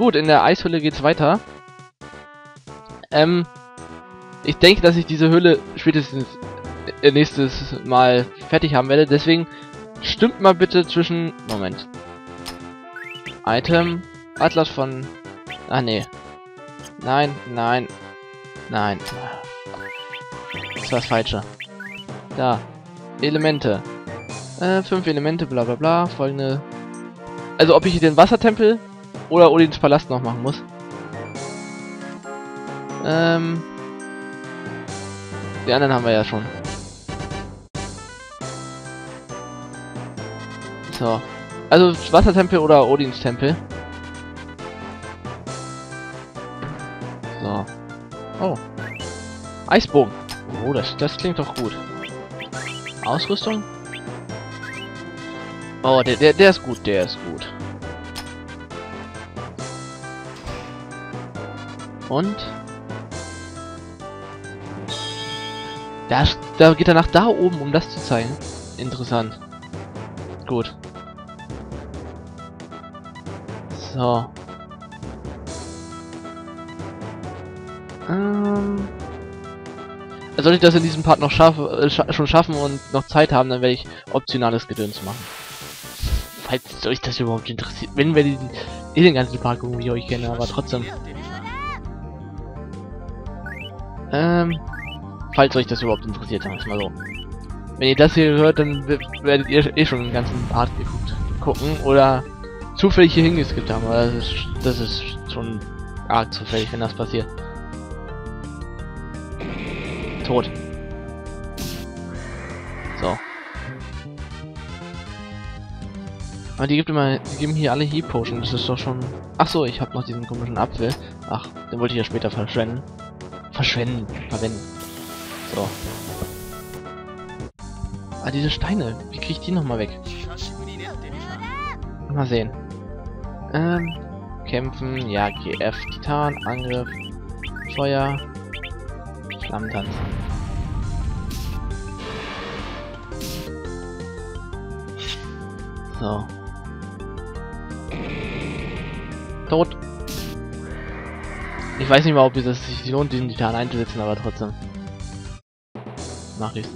Gut, in der Eishöhle geht's weiter. Ähm, ich denke, dass ich diese Höhle spätestens äh, nächstes Mal fertig haben werde. Deswegen stimmt mal bitte zwischen... Moment. Item. Atlas von... Ah, nee. Nein, nein. Nein. Das war das Falsche. Da. Elemente. Äh, fünf Elemente, bla bla bla. Folgende... Also ob ich den Wassertempel oder Odins Palast noch machen muss. Ähm... Die anderen haben wir ja schon. So. Also Wassertempel oder Odins Tempel. So. Oh. Eisbogen. Oh, das, das klingt doch gut. Ausrüstung? Oh, der, der, der ist gut, der ist gut. Und? Das, da geht er nach da oben, um das zu zeigen. Interessant. Gut. So. Ähm. Sollte ich das in diesem Part noch schaffe, äh, scha schon schaffen und noch Zeit haben, dann werde ich optionales Gedöns machen. Falls euch das überhaupt interessiert. Wenn wir die, die den ganzen Part gucken, wie ich euch kenne, aber trotzdem. Ähm. Falls euch das überhaupt interessiert, sagen wir mal so. Wenn ihr das hier hört, dann werdet ihr eh schon den ganzen Part geguckt, gucken oder zufällig hier hingeskippt haben. Aber das ist, das ist schon arg zufällig, wenn das passiert. Tot. So. Aber die gibt immer, die geben hier alle Heat Potions. Das ist doch schon. Ach so, ich habe noch diesen komischen Apfel. Ach, den wollte ich ja später verschwenden. Verschwenden, verwenden. So. Ah, diese Steine. Wie kriege ich die nochmal weg? Mal sehen. Ähm, kämpfen, ja, GF, Titan, Angriff, Feuer, Flammentanz. So. Ich weiß nicht mal, ob es sich lohnt, diesen Titan einzusetzen, aber trotzdem. Mach ich's.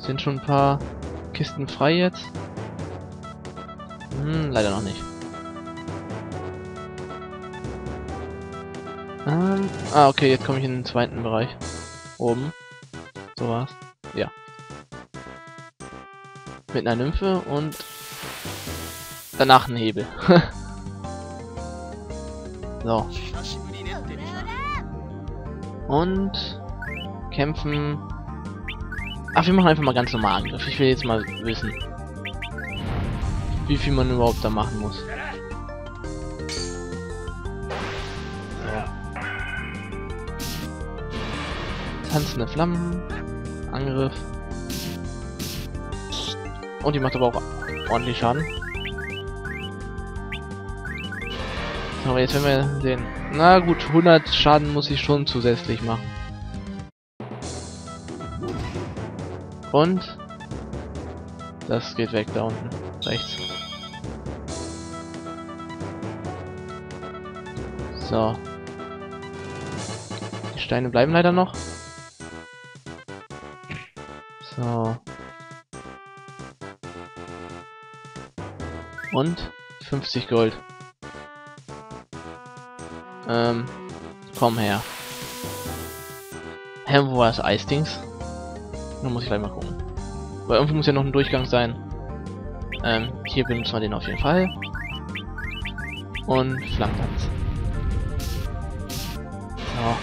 Sind schon ein paar Kisten frei jetzt? Hm, leider noch nicht. Ähm, ah, okay, jetzt komme ich in den zweiten Bereich. Oben. So war's. Ja. Mit einer Nymphe und danach ein Hebel. so. Und kämpfen. Ach, wir machen einfach mal ganz normal Angriff. Ich will jetzt mal wissen, wie viel man überhaupt da machen muss. Tanzende Flammen. Angriff. Und die macht aber auch ordentlich Schaden. Aber jetzt werden wir sehen. Na gut, 100 Schaden muss ich schon zusätzlich machen. Und das geht weg da unten. Rechts. So. Die Steine bleiben leider noch. So. Und 50 Gold. Ähm, komm her. Hä, wo war das Eisdings? Da muss ich gleich mal gucken. Weil irgendwo muss ja noch ein Durchgang sein. Ähm, hier benutzen wir den auf jeden Fall. Und Flammtanz. So.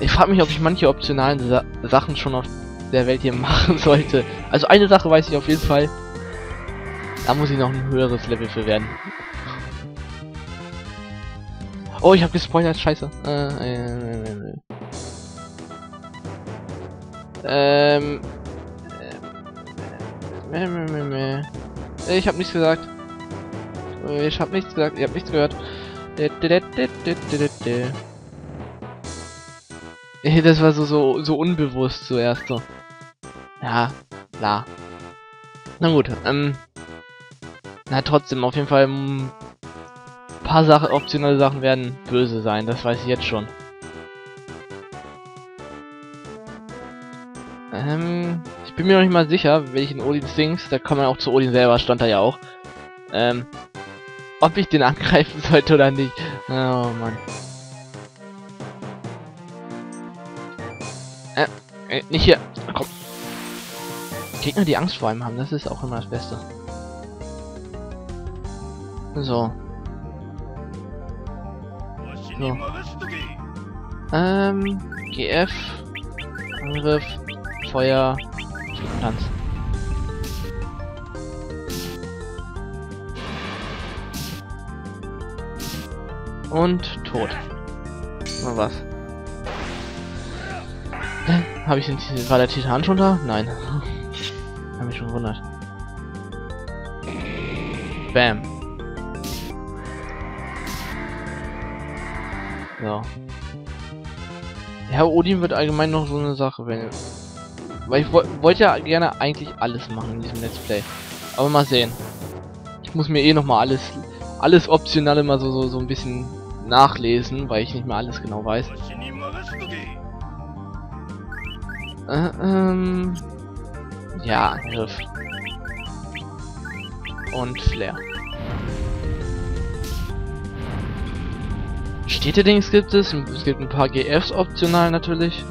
Ich frage mich, ob ich manche optionalen Sa Sachen schon auf der Welt hier machen sollte. Also eine Sache weiß ich auf jeden Fall. Da muss ich noch ein höheres Level für werden. Oh, ich habe gespoilert, scheiße. Äh, äh, äh, ähm. Ähm. Ich habe nichts gesagt. Ich habe nichts gesagt. Ihr habt nichts gehört. Das war so, so, so unbewusst zuerst so. Ja, klar. Na gut, ähm. Na trotzdem, auf jeden Fall ein paar Sachen, optionale Sachen werden böse sein, das weiß ich jetzt schon. Ähm, ich bin mir noch nicht mal sicher, welchen Odin Sings, da kann man auch zu Odin selber, stand da ja auch. Ähm, ob ich den angreifen sollte oder nicht. Oh Mann. Äh, äh nicht hier. Komm. Gegner, die Angst vor einem haben, das ist auch immer das Beste. So. so. Ähm, GF, Angriff, Feuer, Tanz. Und tot. Na was? Habe ich den War der Titan schon da? Nein. Gewundert. Bam. So. Ja, Odin wird allgemein noch so eine Sache, wenn... Weil ich wollte ja gerne eigentlich alles machen in diesem Let's Play. Aber mal sehen. Ich muss mir eh noch mal alles alles optional immer so, so, so ein bisschen nachlesen, weil ich nicht mehr alles genau weiß. Äh, ähm, ja, Angriff. Und Flair. Städte-Dings gibt es. Es gibt ein paar GFs optional natürlich.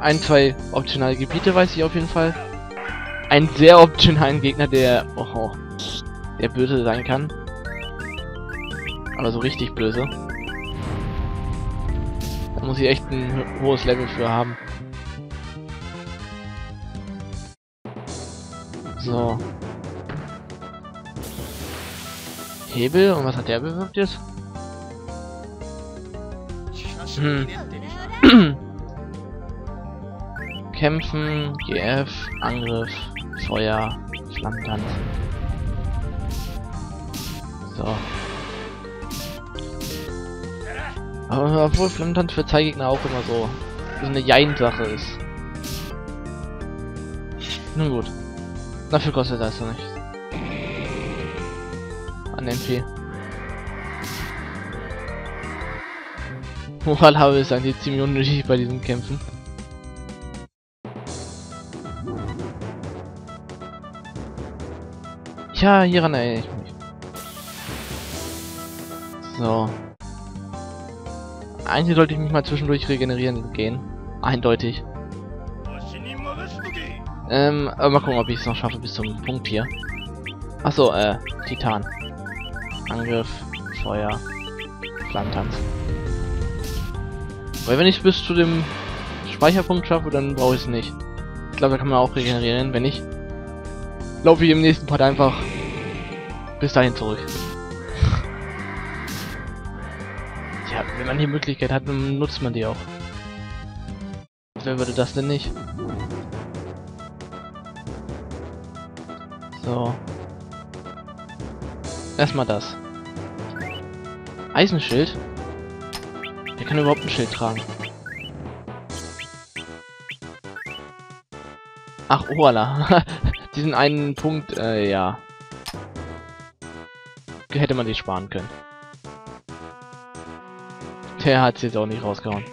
Ein, zwei optionale Gebiete weiß ich auf jeden Fall. Einen sehr optionalen Gegner, der, oh, der böse sein kann. Aber so richtig böse. Da muss ich echt ein hohes Level für haben. So. Hebel, und was hat der bewirkt jetzt? Hm. Kämpfen, GF, Angriff, Feuer, Flammentanz. So. Aber obwohl Flammentanz für Zeitgegner auch immer so, so eine Jein-Sache ist. Nun gut. Dafür kostet das ja nichts. An MP. Moral habe ist eigentlich ziemlich unnötig bei diesen Kämpfen. Ja, hieran erinnere ich mich. So. Eigentlich sollte ich mich mal zwischendurch regenerieren gehen. Eindeutig. Ähm, aber mal gucken, ob ich es noch schaffe bis zum Punkt hier. Achso, äh, Titan. Angriff, Feuer, Flammentanz. Weil wenn ich bis zu dem Speicherpunkt schaffe, dann brauche ich es nicht. Ich glaube, da kann man auch regenerieren. Wenn nicht, laufe ich im nächsten Part einfach bis dahin zurück. Ja, wenn man die Möglichkeit hat, dann nutzt man die auch. Wer würde das denn nicht? So. Erstmal das. Eisenschild? Wer kann überhaupt ein Schild tragen? Ach, voila. Diesen einen Punkt, äh, ja. Hätte man sich sparen können. Der hat jetzt auch nicht rausgehauen.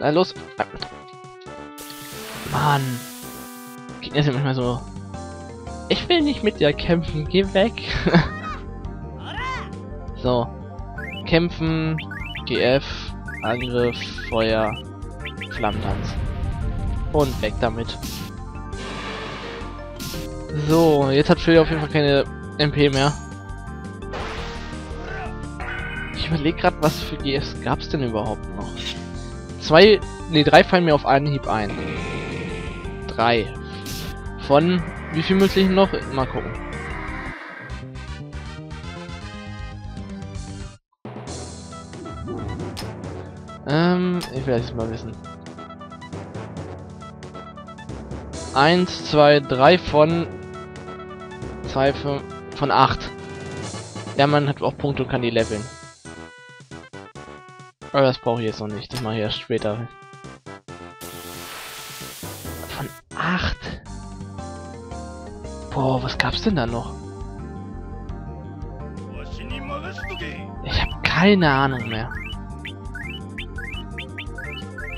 Na los. Mann. Gegner sind manchmal so. Ich will nicht mit dir kämpfen. Geh weg. so. Kämpfen. GF. Angriff. Feuer. Flammentanz. Und weg damit. So, jetzt hat Phil auf jeden Fall keine MP mehr. Ich überlege gerade, was für GFs gab es denn überhaupt noch? Zwei, ne, drei fallen mir auf einen Hieb ein. Drei. Von wie viel möglichen noch? Mal gucken. Ähm, ich will das mal wissen. Eins, zwei, drei von zwei von, von acht. Ja, man hat auch Punkte und kann die leveln. Aber das brauche ich jetzt noch nicht. Das mache ich erst später. Von 8. Boah, was gab's denn da noch? Ich habe keine Ahnung mehr.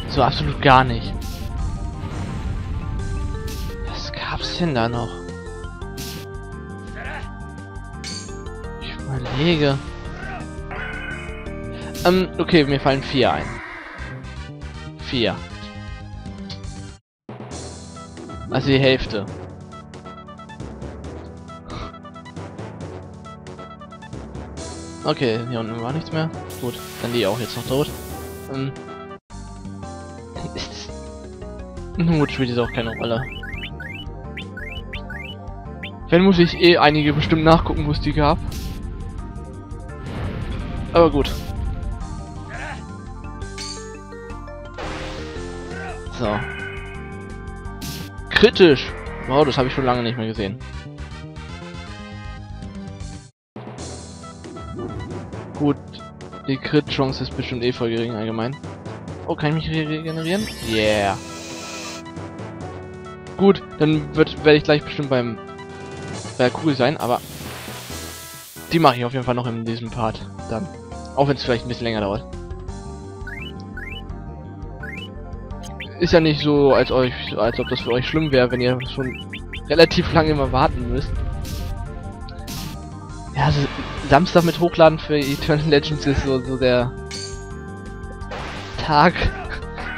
So absolut gar nicht. Was gab's denn da noch? Ich überlege. Ähm, okay, mir fallen vier ein. Vier. Also die Hälfte. Okay, hier unten war nichts mehr. Gut, dann die auch jetzt noch tot. Ähm. Gut, spielt jetzt auch keine Rolle. Wenn muss ich eh einige bestimmt nachgucken, wo es die gab. Aber gut. So. Kritisch. Wow, das habe ich schon lange nicht mehr gesehen. Gut, die Crit-Chance ist bestimmt eh voll gering allgemein. Oh, kann ich mich re regenerieren? Yeah. Gut, dann werde ich gleich bestimmt beim bei der Kugel sein, aber die mache ich auf jeden Fall noch in diesem Part dann. Auch wenn es vielleicht ein bisschen länger dauert. Ist ja nicht so, als euch, als ob das für euch schlimm wäre, wenn ihr schon relativ lange immer warten müsst. Ja, also Samstag mit Hochladen für Eternal Legends ist so, so der Tag,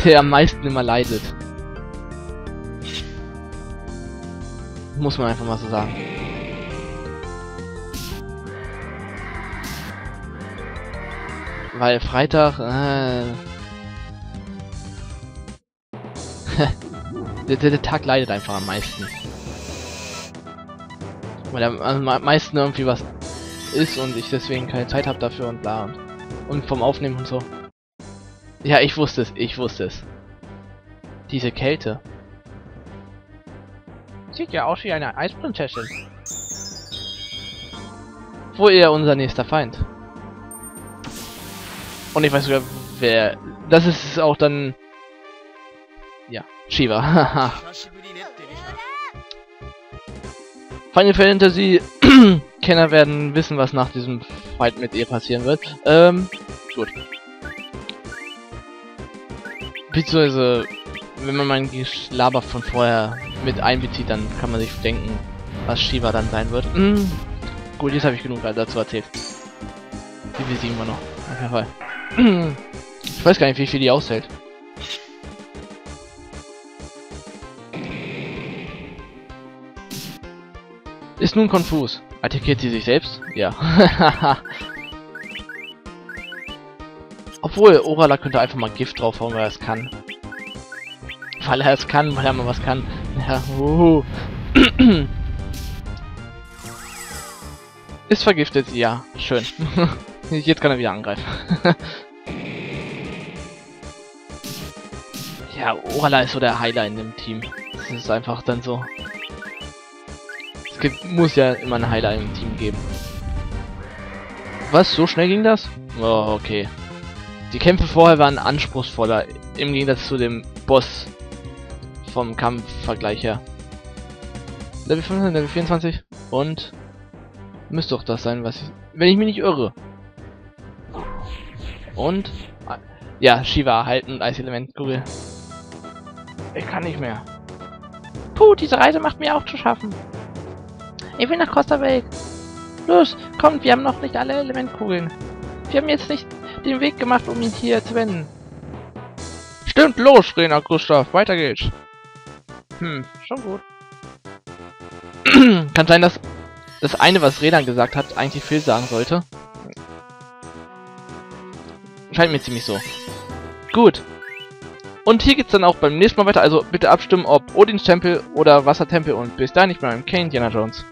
der am meisten immer leidet. Muss man einfach mal so sagen. Weil Freitag, äh, der, der, der, Tag leidet einfach am meisten. Weil am meisten irgendwie was ist und ich deswegen keine Zeit habe dafür und bla und, und vom Aufnehmen und so. Ja, ich wusste es, ich wusste es. Diese Kälte. Sieht ja aus wie eine Eisprinzessin. Wo er unser nächster Feind. Und ich weiß sogar, wer... Das ist auch dann... Ja, Shiva. Final Fantasy Kenner werden wissen, was nach diesem Fight mit ihr passieren wird. Ähm, gut. Beziehungsweise, wenn man mein Geschlaber von vorher mit einbezieht, dann kann man sich denken, was Shiva dann sein wird. Mhm. Gut, jetzt habe ich genug dazu erzählt. Die besiegen wir noch. Auf jeden Fall. Ich weiß gar nicht, wie viel die aushält. Ist nun konfus. Attackiert sie sich selbst? Ja. Obwohl, Orala könnte einfach mal Gift draufhauen, weil er es kann. Weil er es kann, weil er mal was kann. Ja, uhu. Ist vergiftet, ja. Schön. Jetzt kann er wieder angreifen. ja, Orala ist so der Heiler in dem Team. Das ist einfach dann so gibt, muss ja immer einen Heiler im Team geben. Was? So schnell ging das? Oh, okay. Die Kämpfe vorher waren anspruchsvoller, im Gegensatz zu dem Boss vom Kampfvergleich her. Level 15, Level 24 und müsste doch das sein, was ich... Wenn ich mich nicht irre. Und... Ja, Shiva erhalten und Eiselement, Google. Ich kann nicht mehr. Puh, diese Reise macht mir auch zu schaffen. Ich will nach Costa Weg. Los, kommt, wir haben noch nicht alle Elementkugeln. Wir haben jetzt nicht den Weg gemacht, um ihn hier zu wenden. Stimmt, los, Rena Gustav, weiter geht's. Hm, schon gut. Kann sein, dass das eine, was Renan gesagt hat, eigentlich Phil sagen sollte. Scheint mir ziemlich so. Gut. Und hier geht's dann auch beim nächsten Mal weiter. Also bitte abstimmen, ob Odins Tempel oder Wassertempel. Und bis dahin, ich bin beim Kane Indiana Jones.